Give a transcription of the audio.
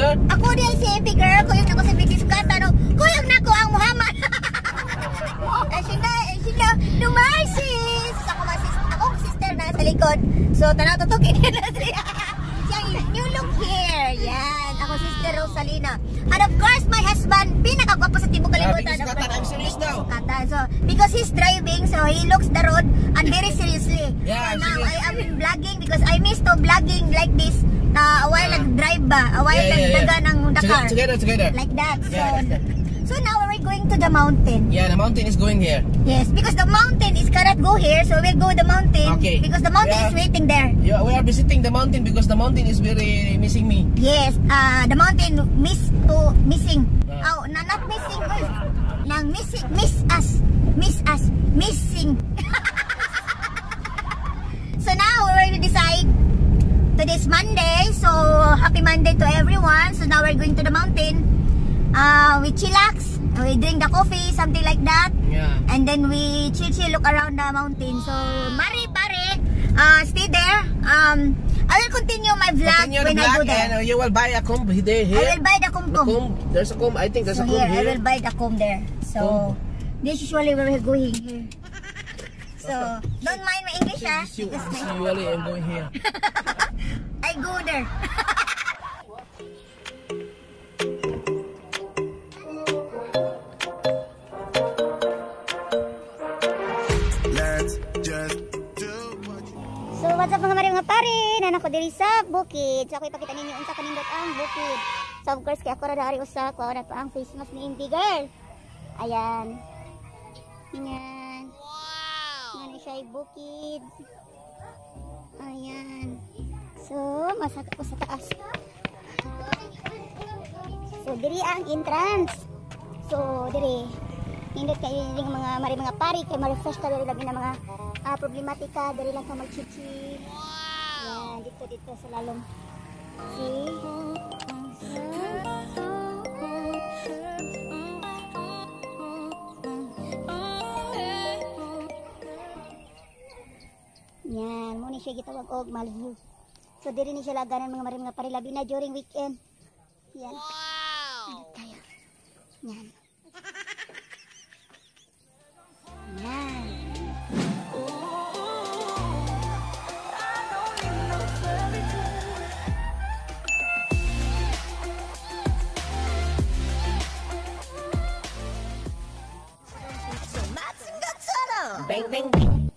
girl? Ako din si Epi girl, kuyog na ko si Bitis Katano, kuyog na ko ang Muhammad. eh, sina, eh, sina, numarsis. Ako ba, sis, akong sister na sa likod. So, tanaw tutukin na siya. Siya yung new look here. Yan, ako sister Rosalina. And of course, my husband, pinakagwapo sa tibok kalibutan. Bitis Katan, I'm serious now. So, because he's driving, so he looks the road and very seriously. Yeah, so now. I am vlogging because I miss to vlogging like this. Na nag-drive ba? A while Yeah, yeah, yeah. ng Dakar. Together, together. Like that. So, Yeah, so now we're going to the mountain. Yeah, the mountain is going here. Yes, because the mountain is cannot go here, so we'll go the mountain. Okay. Because the mountain Yeah. is waiting there. Yeah, we are visiting the mountain because the mountain is very missing me. Yes, uh, the mountain miss to missing. Yeah. Oh, na not missing. Nang missing, miss us, miss us, missing. so now we're going to decide. Today's Monday, so happy Monday to everyone. So now we're going to the mountain. Uh, we chillax, we drink the coffee, something like that. Yeah. And then we chill chill look around the mountain. So, Mari pare, uh, stay there. Um, I will continue my vlog Continue the when I go there. and uh, you will buy a comb here. I will buy the The kumkum. comb. There's a comb. I think there's So a comb here, I here. will buy the comb there. So, Comb. this usually we're going here. So, don't mind my English ah. Usually I'm going here. I go there. what's up mga mari mga pare? Nanan ko diri sa bukid. So, ako ipakita ninyo unsa kanindot ang bukid. So, of course, kaya ako ra dari usa ko na pa ang face mask ni Inti girl. Ayan. Ayan. Wow! Yan siya bukid. Ayan. So, masaka ko sa taas. So, diri ang entrance. So, diri. Nindot kayo yung mga mari mga pari kay ma-refresh ka diri labi na mga ah, problematika diri lang ka magchichi. Wow. Yan, dito dito sa lalong. See? Yan, muna siya gitawag og Malview. So diri ni siya laganan mga mari mga pari labi na during weekend. Yan. Wow. Tayo. Yan. Yan. Bang, bang, bang.